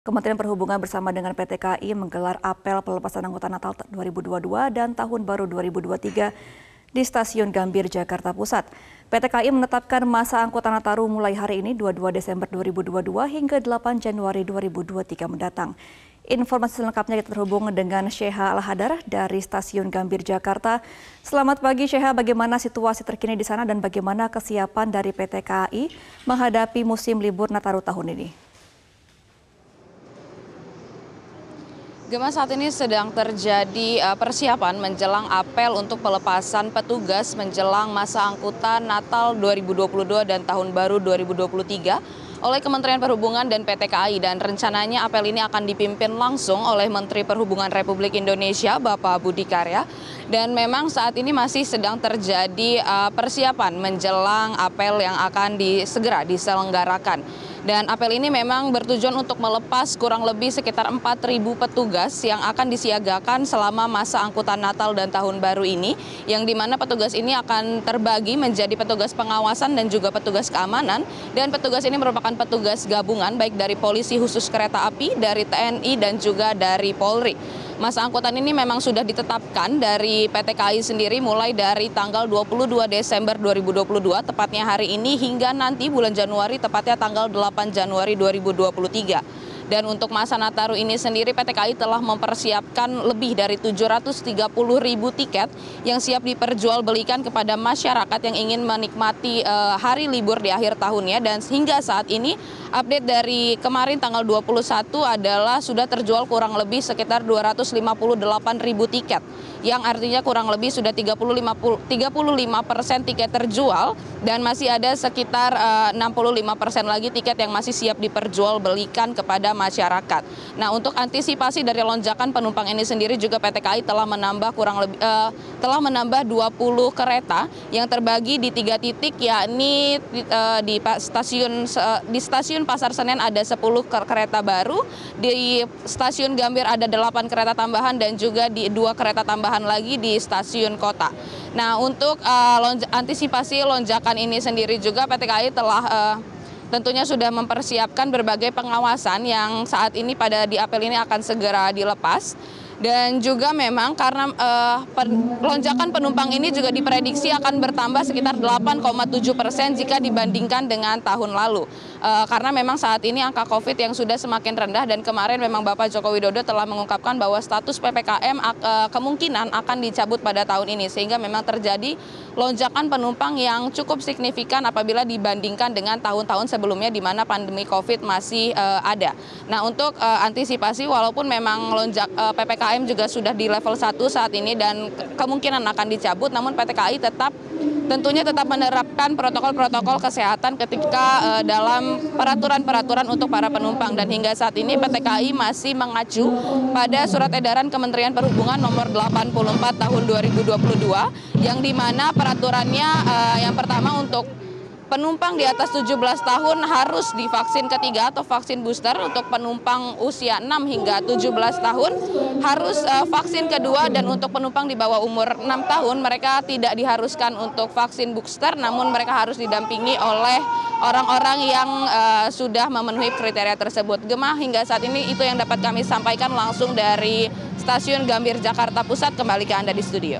Kementerian Perhubungan bersama dengan PT KAI menggelar apel pelepasan angkutan Natal 2022 dan Tahun Baru 2023 di Stasiun Gambir, Jakarta Pusat. PT KAI menetapkan masa angkutan Nataru mulai hari ini 22 Desember 2022 hingga 8 Januari 2023 mendatang. Informasi selengkapnya kita terhubung dengan Syekha Al-Hadar dari Stasiun Gambir, Jakarta. Selamat pagi Syekha, bagaimana situasi terkini di sana dan bagaimana kesiapan dari PT KAI menghadapi musim libur Nataru tahun ini? Gema saat ini sedang terjadi uh, persiapan menjelang apel untuk pelepasan petugas menjelang masa angkutan Natal 2022 dan Tahun Baru 2023 oleh Kementerian Perhubungan dan PT KAI dan rencananya apel ini akan dipimpin langsung oleh Menteri Perhubungan Republik Indonesia Bapak Budi Karya dan memang saat ini masih sedang terjadi uh, persiapan menjelang apel yang akan disegera diselenggarakan. Dan apel ini memang bertujuan untuk melepas kurang lebih sekitar 4.000 petugas yang akan disiagakan selama masa angkutan Natal dan Tahun Baru ini, yang di mana petugas ini akan terbagi menjadi petugas pengawasan dan juga petugas keamanan, dan petugas ini merupakan petugas gabungan baik dari polisi khusus kereta api, dari TNI, dan juga dari Polri. Masa angkutan ini memang sudah ditetapkan dari PT KAI sendiri mulai dari tanggal 22 Desember 2022 tepatnya hari ini hingga nanti bulan Januari tepatnya tanggal 8 Januari 2023. Dan untuk masa Nataru ini sendiri PT KAI telah mempersiapkan lebih dari 730 ribu tiket yang siap diperjualbelikan kepada masyarakat yang ingin menikmati uh, hari libur di akhir tahunnya. Dan hingga saat ini update dari kemarin tanggal 21 adalah sudah terjual kurang lebih sekitar 258 ribu tiket yang artinya kurang lebih sudah 35 persen tiket terjual dan masih ada sekitar uh, 65 persen lagi tiket yang masih siap diperjualbelikan kepada masyarakat. Nah, untuk antisipasi dari lonjakan penumpang ini sendiri juga PT KAI telah menambah kurang lebih uh, telah menambah 20 kereta yang terbagi di tiga titik yakni uh, di stasiun uh, di stasiun Pasar Senen ada 10 kereta baru, di stasiun Gambir ada 8 kereta tambahan dan juga di dua kereta tambahan lagi di stasiun kota. Nah, untuk uh, lonja antisipasi lonjakan ini sendiri juga PT KAI telah uh, tentunya sudah mempersiapkan berbagai pengawasan yang saat ini pada di apel ini akan segera dilepas dan juga memang karena uh, lonjakan penumpang ini juga diprediksi akan bertambah sekitar 8,7 persen jika dibandingkan dengan tahun lalu. Uh, karena memang saat ini angka COVID yang sudah semakin rendah dan kemarin memang Bapak Joko Widodo telah mengungkapkan bahwa status PPKM uh, kemungkinan akan dicabut pada tahun ini sehingga memang terjadi lonjakan penumpang yang cukup signifikan apabila dibandingkan dengan tahun-tahun sebelumnya di mana pandemi COVID masih uh, ada. Nah untuk uh, antisipasi walaupun memang lonjak uh, PPKM PPKM juga sudah di level 1 saat ini dan kemungkinan akan dicabut, namun PT KAI tetap tentunya tetap menerapkan protokol-protokol kesehatan ketika uh, dalam peraturan-peraturan untuk para penumpang. Dan hingga saat ini PT KAI masih mengacu pada surat edaran Kementerian Perhubungan nomor 84 tahun 2022 yang di mana peraturannya uh, yang pertama untuk penumpang di atas 17 tahun harus divaksin ketiga atau vaksin booster untuk penumpang usia 6 hingga 17 tahun harus uh, vaksin kedua dan untuk penumpang di bawah umur 6 tahun mereka tidak diharuskan untuk vaksin booster namun mereka harus didampingi oleh orang-orang yang uh, sudah memenuhi kriteria tersebut. Gemah hingga saat ini itu yang dapat kami sampaikan langsung dari Stasiun Gambir Jakarta Pusat kembali ke Anda di studio.